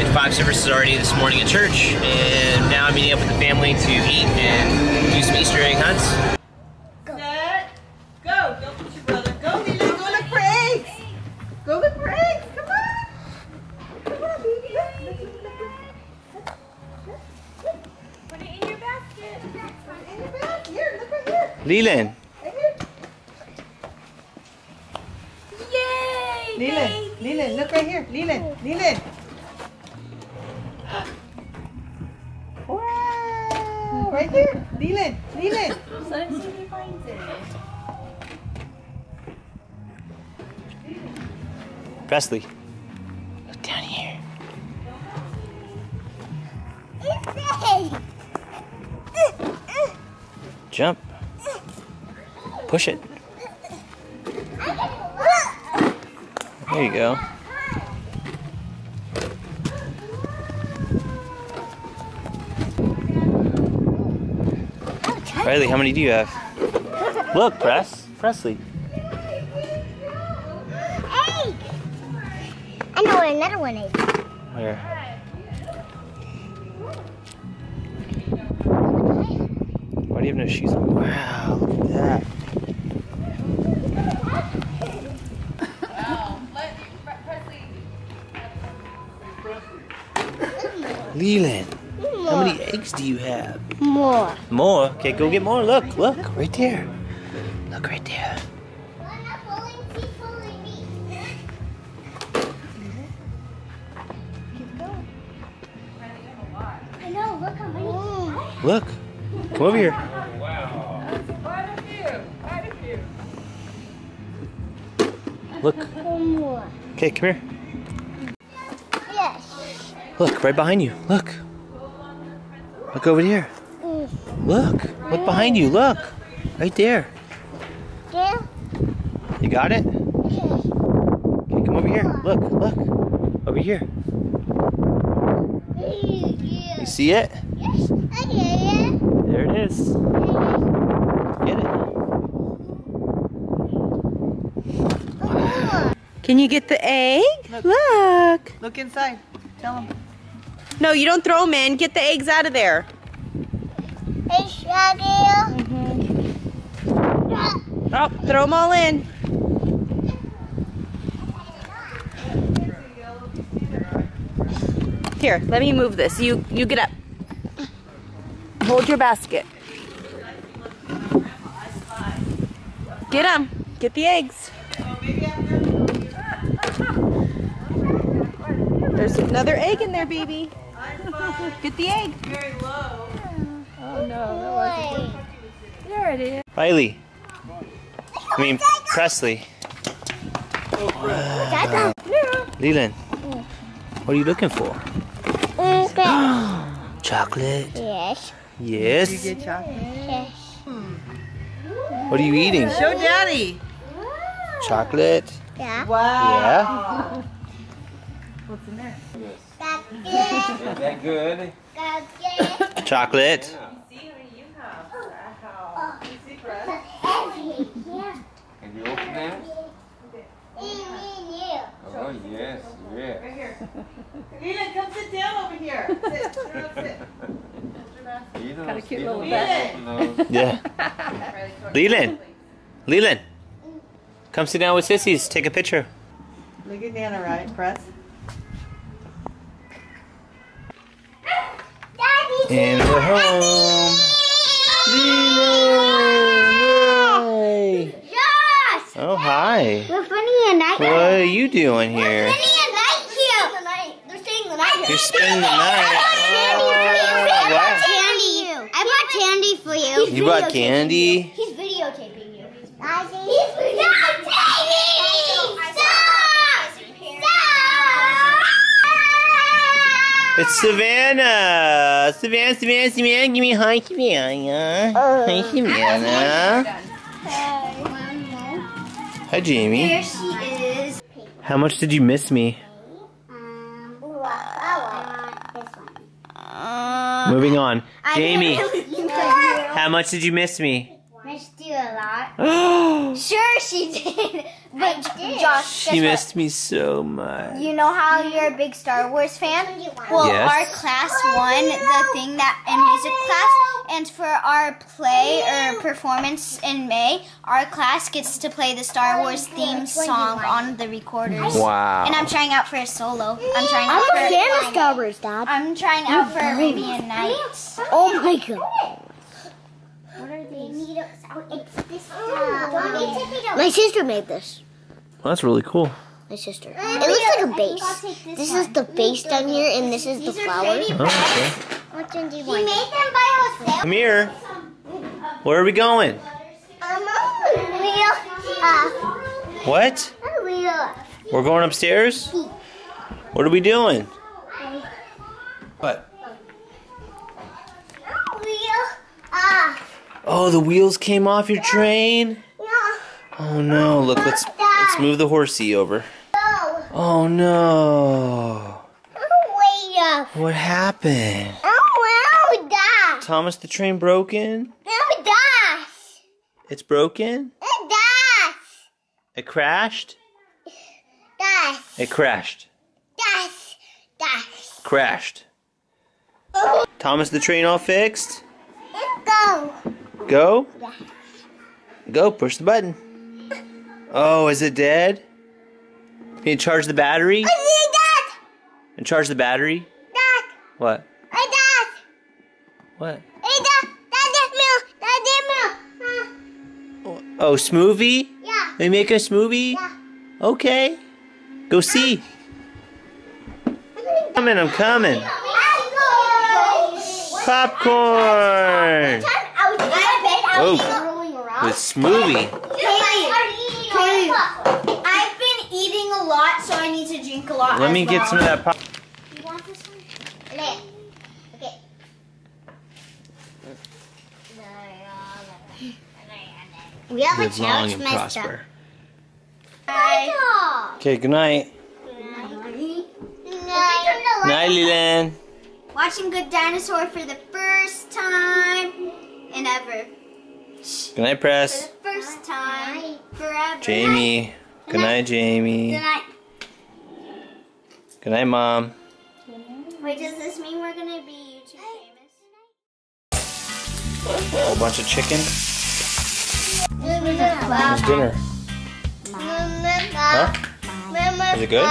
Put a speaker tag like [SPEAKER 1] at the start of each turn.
[SPEAKER 1] played five services already this morning at church, and now I'm meeting up with the family to eat and do some Easter egg hunts.
[SPEAKER 2] Set, go. Don't push your brother. Go, Lila. Go look for eggs. Go look for eggs. Come on. Come on, baby. Look, look, look, look.
[SPEAKER 3] Put it in your basket.
[SPEAKER 2] In your bag. Here, look right here.
[SPEAKER 1] Leland,
[SPEAKER 2] Right here.
[SPEAKER 3] Yay!
[SPEAKER 2] Leland, Leland, look right here. Leland, Leland. Wow. Right here. Leland, Leland.
[SPEAKER 3] Let's see if he finds it.
[SPEAKER 1] Presley, look down here. Jump. Push it. There you go. Riley, how many do you have? Look, Press. Presley.
[SPEAKER 4] Egg! I know where another one is.
[SPEAKER 1] Where? Why do you have no shoes on? Wow, look at that. Leland, how many eggs do you have?
[SPEAKER 4] More.
[SPEAKER 1] More? Okay, go get more. Look, look, right there. Look right there.
[SPEAKER 4] I know, look how many.
[SPEAKER 1] Look. Come over here. Look.
[SPEAKER 4] More.
[SPEAKER 1] Okay, come here.
[SPEAKER 4] Yes.
[SPEAKER 1] Look, right behind you. Look. Look over here. Look. Look behind you. Look. Right there.
[SPEAKER 4] Yeah?
[SPEAKER 1] You got it?
[SPEAKER 4] Okay.
[SPEAKER 1] Okay, come over here. Look, look. Over here. You see it?
[SPEAKER 4] Yes, I get it.
[SPEAKER 1] There it is. Get it.
[SPEAKER 5] Can you get the egg?
[SPEAKER 2] Look.
[SPEAKER 5] Look.
[SPEAKER 2] Look inside. Tell him.
[SPEAKER 5] No, you don't throw them in. Get the eggs out of there.
[SPEAKER 4] Hey, Shaggy.
[SPEAKER 5] Oh, throw them all in. Here, let me move this. You you get up. Hold your basket. Get them. Get the eggs. There's another egg in there, baby. Get the egg.
[SPEAKER 2] Very low.
[SPEAKER 5] Oh no, There it is.
[SPEAKER 1] Riley. I mean, Presley. Leland. What are you looking for? Chocolate.
[SPEAKER 4] Yes.
[SPEAKER 2] Did you
[SPEAKER 1] Yes.
[SPEAKER 2] get chocolate?
[SPEAKER 4] Yes.
[SPEAKER 1] What are you eating?
[SPEAKER 2] Show Daddy.
[SPEAKER 1] Chocolate.
[SPEAKER 4] Yeah.
[SPEAKER 2] Wow.
[SPEAKER 1] Yeah.
[SPEAKER 2] What's in there?
[SPEAKER 4] Got
[SPEAKER 6] that good?
[SPEAKER 4] Got.
[SPEAKER 1] Chocolate.
[SPEAKER 4] Heavy. Yeah.
[SPEAKER 6] Can you open that?
[SPEAKER 4] Me, me.
[SPEAKER 6] Oh, yes, yes.
[SPEAKER 2] Right here. Leland, come sit down over here. Sit. Sit. sit.
[SPEAKER 6] You know,
[SPEAKER 5] Got a cute little
[SPEAKER 2] bag.
[SPEAKER 1] Yeah. Leland. Leland. Come sit down with sissies. Take a picture.
[SPEAKER 2] Look at Nana, right? Press.
[SPEAKER 1] And we're home. Leland. Yay.
[SPEAKER 4] Yes.
[SPEAKER 1] Oh, hi.
[SPEAKER 4] We're spending a night
[SPEAKER 1] What are you doing here?
[SPEAKER 4] We're spending a night here. They're staying the night
[SPEAKER 1] You're spending the night. Oh, wow.
[SPEAKER 4] Candy. I bought candy for you.
[SPEAKER 1] You bought candy? It's Savannah. Savannah, Savannah, Savannah. Give me a hi, Savannah. Hi, Savannah. Hi, hi, Jamie.
[SPEAKER 4] There she is.
[SPEAKER 1] How much did you miss me?
[SPEAKER 4] Um, I want.
[SPEAKER 1] Moving on. Jamie, how much did you miss me?
[SPEAKER 4] missed you a lot. Sure she did.
[SPEAKER 7] But Josh,
[SPEAKER 1] She
[SPEAKER 7] guess
[SPEAKER 1] missed me so much.
[SPEAKER 7] You know how you're a big Star Wars fan? Well,
[SPEAKER 1] Yes.
[SPEAKER 7] our class won the thing that in music class, and for our play or performance in May, our class gets to play the Star Wars theme song on the recorders.
[SPEAKER 1] Wow.
[SPEAKER 7] And I'm trying out for a solo. I'm trying
[SPEAKER 4] I'm
[SPEAKER 7] out
[SPEAKER 4] a
[SPEAKER 7] for.
[SPEAKER 4] fan of Star Wars, Dad.
[SPEAKER 7] I'm trying out for Arabian Nights.
[SPEAKER 4] Oh my god.
[SPEAKER 7] What are these?
[SPEAKER 4] It's this. My sister made this.
[SPEAKER 1] Well, that's really cool.
[SPEAKER 4] My sister. It looks like a base. This is the base down here, and this is the
[SPEAKER 7] These are
[SPEAKER 4] flowers.
[SPEAKER 1] Oh, okay.
[SPEAKER 4] Which one do you
[SPEAKER 7] He
[SPEAKER 4] want?
[SPEAKER 7] made them by himself.
[SPEAKER 1] Come here. Where are we going?
[SPEAKER 4] Um, wheel. Uh,
[SPEAKER 1] What?
[SPEAKER 4] wheel.
[SPEAKER 1] We're going upstairs? What are we doing? What?
[SPEAKER 4] Wheel. Ah.
[SPEAKER 1] Oh, the wheels came off your train? Oh no, look, let's let's move the horsey over. Oh no.
[SPEAKER 4] Oh, wait up.
[SPEAKER 1] What happened?
[SPEAKER 4] Oh.
[SPEAKER 1] Thomas, the train broken? It's broken? It crashed? It crashed. Crashed. Thomas, the train all fixed?
[SPEAKER 4] go.
[SPEAKER 1] Go? Go, push the button. Oh, is it dead? Can you charge the battery?
[SPEAKER 4] I see Dad.
[SPEAKER 1] And charge the battery?
[SPEAKER 4] Dad.
[SPEAKER 1] What?
[SPEAKER 4] Hey, Dad.
[SPEAKER 1] What?
[SPEAKER 4] Hey, Dad. Dad, Dad, milk. Dad, milk.
[SPEAKER 1] Uh, oh, smoothie?
[SPEAKER 4] Yeah.
[SPEAKER 1] They make a smoothie?
[SPEAKER 4] Yeah.
[SPEAKER 1] Okay. Go see. I'm Coming, I'm coming. Popcorn! Oh, with smoothie.
[SPEAKER 7] I've been eating a lot, so I need to drink a lot.
[SPEAKER 1] Let me get some of that pop.
[SPEAKER 7] You want this one?
[SPEAKER 4] Okay. We have a
[SPEAKER 1] Live long
[SPEAKER 4] couch
[SPEAKER 1] and prosper.
[SPEAKER 7] Bye.
[SPEAKER 1] Okay, good night. Night, Night, Leland.
[SPEAKER 7] Watching Good Dinosaur for the first time in ever.
[SPEAKER 1] Good night,
[SPEAKER 7] For
[SPEAKER 1] Press.
[SPEAKER 7] the first time forever.
[SPEAKER 1] Jamie. Good night, Jamie.
[SPEAKER 7] Good night.
[SPEAKER 1] Good night, Mom.
[SPEAKER 7] Wait, does this mean we're gonna be YouTube famous?
[SPEAKER 1] A whole bunch of chicken. What's dinner? Huh? Is it good?